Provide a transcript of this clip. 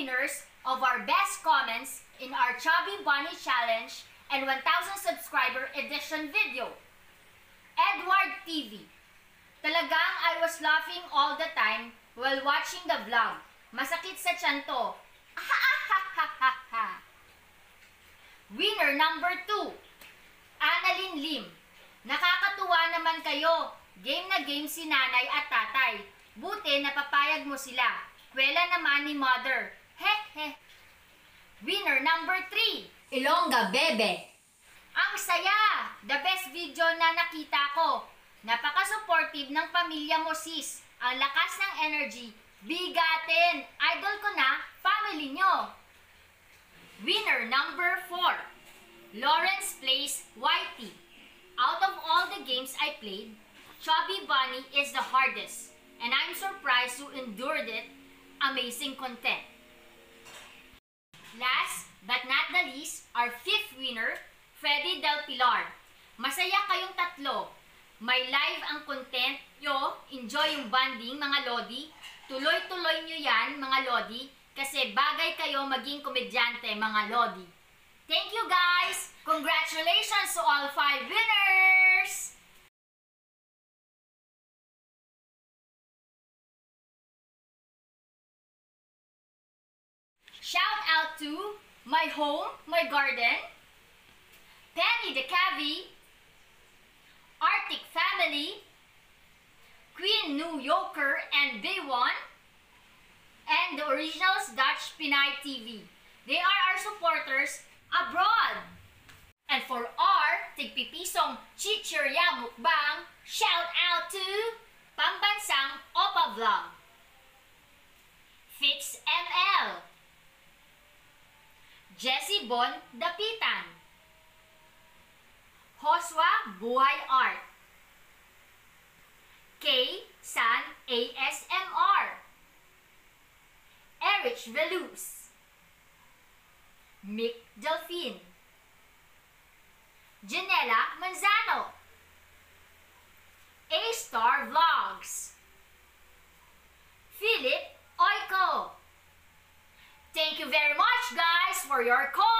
winners of our best comments in our Chubby Bunny Challenge and 1000 subscriber edition video. Edward TV. Talagang I was laughing all the time while watching the vlog. Masakit sa tiyan to. Winner number 2. Annalyn Lim. Nakakatuwa naman kayo. Game na game si nanay at tatay. Buti napapayag mo sila. Kwela naman ni mother. Winner number 3. Ilongga Bebe. Ang saya! The best video na nakita ko. Napaka-supportive ng pamilya mo sis. Ang lakas ng energy. Bigatin! Idol ko na, family nyo. Winner number 4. Lawrence Plays Whitey. Out of all the games I played, Chubby Bunny is the hardest. And I'm surprised you endured it. Amazing content. Last but not the least, our fifth winner, Freddy Del Pilar. Masaya kayong tatlo. May live ang content nyo. Enjoy yung banding, mga Lodi. Tuloy-tuloy nyo yan, mga Lodi. Kasi bagay kayo maging komedyante, mga Lodi. Thank you guys! Congratulations to all five winners! Shout out to My Home, My Garden, Penny the Cavi, Arctic Family, Queen New Yorker and Baywan, and the Originals Dutch Pinay TV. They are our supporters abroad. And for our tigpipisong Chichirya Mukbang, shout out to Pambansang Opa Vlog, Jessie Bon Dapitan, Hoswa Buhay Art, K. San ASMR, Erich Veluz, Mick Delphine, Janela Manzano, A-Star Vlogs, for your call.